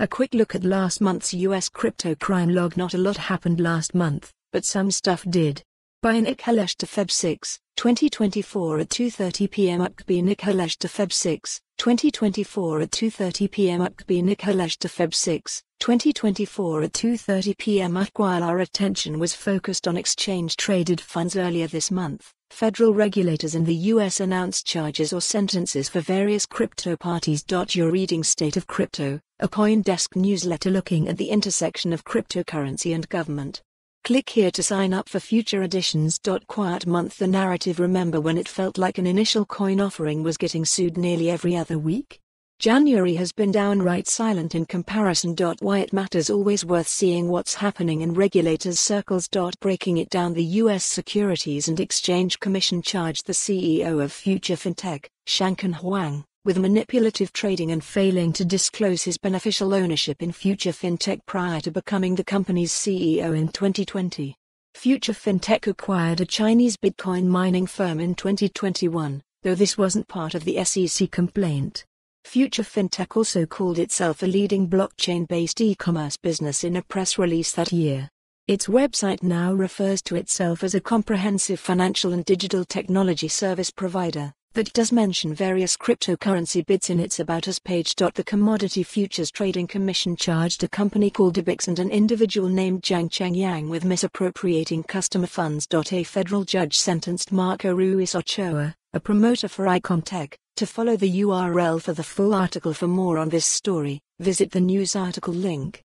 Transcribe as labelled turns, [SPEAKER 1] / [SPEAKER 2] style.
[SPEAKER 1] A quick look at last month's US crypto crime log Not a lot happened last month, but some stuff did. By Nikhilesh De Feb 6, 2024 at 2.30 pm Ukbi Nikhilesh De Feb 6, 2024 at 2.30 pm Ukbi Nikhilesh De Feb 6, 2024 at 2.30 pm While our attention was focused on exchange-traded funds earlier this month, federal regulators in the U.S. announced charges or sentences for various crypto parties. You're reading State of Crypto, a CoinDesk newsletter looking at the intersection of cryptocurrency and government. Click here to sign up for future editions. Quiet month The narrative Remember when it felt like an initial coin offering was getting sued nearly every other week? January has been downright silent in comparison. Why it matters always worth seeing what's happening in regulators' circles. Breaking it down The U.S. Securities and Exchange Commission charged the CEO of Future Fintech, Shanchun Huang, with manipulative trading and failing to disclose his beneficial ownership in Future Fintech prior to becoming the company's CEO in 2020. Future Fintech acquired a Chinese Bitcoin mining firm in 2021, though this wasn't part of the SEC complaint. Future Fintech also called itself a leading blockchain based e commerce business in a press release that year. Its website now refers to itself as a comprehensive financial and digital technology service provider that does mention various cryptocurrency bits in its About Us page. The Commodity Futures Trading Commission charged a company called Ibix and an individual named Jiang Cheng Yang with misappropriating customer funds. A federal judge sentenced Marco Ruiz Ochoa, a promoter for IcomTech, to follow the URL for the full article for more on this story, visit the news article link.